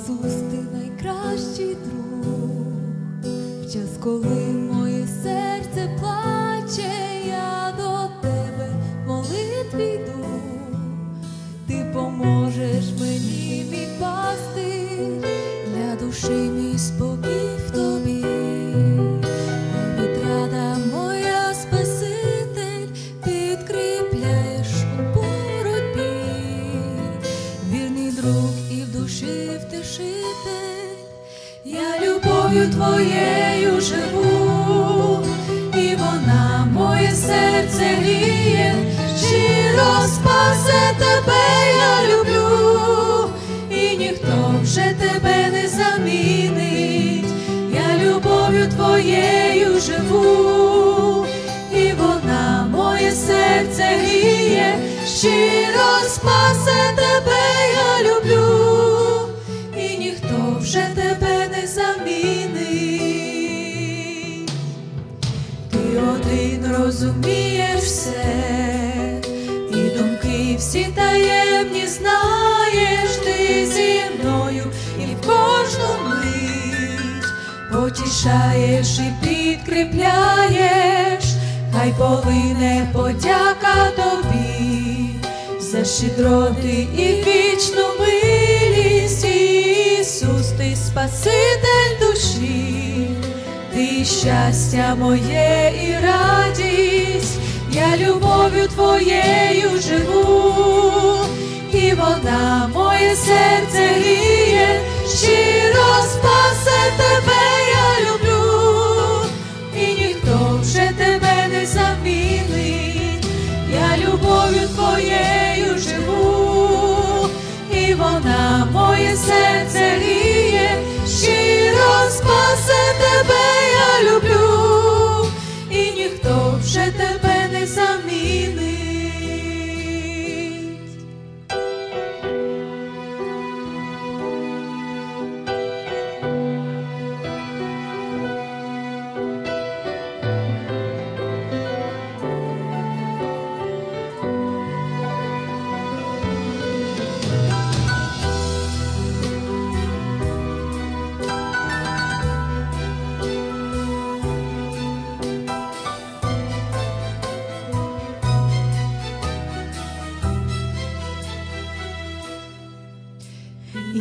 Ісус, ти найкращий друг, в час, коли моє серце плаче, я до тебе молитві йду, ти поможеш мені відпасти для душі мій спокій. Твоєю живу, і вона моє серце гріє, щиро спасе тебе, я люблю, і ніхто вже тебе не замінить. Я любов'ю твоєю живу, і вона моє серце гріє, щиро спасе один розумієш все, і думки всі таємні знаєш, ти зі мною. І в кожну мить потішаєш і підкріпляєш, хай полине подяка тобі за щедроти і вічну милість, Ісус, ти Спаситель душі, щастя моє і радість, я любов'ю твоєю живу, і вона моє серце гріє,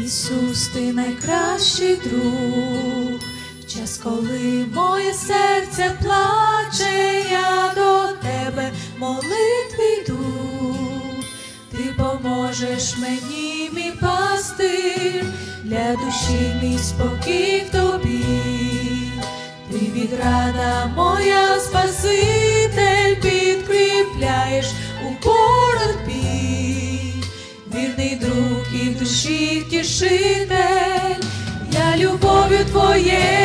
Ісус, ти найкращий друг, в час, коли моє серце плаче, я до тебе молитві йду, ти поможеш мені, мій пастир, для душі мій спокій в тобі, ти відрада моя Спаситель, підкріпляєш душі я любов'ю твоєю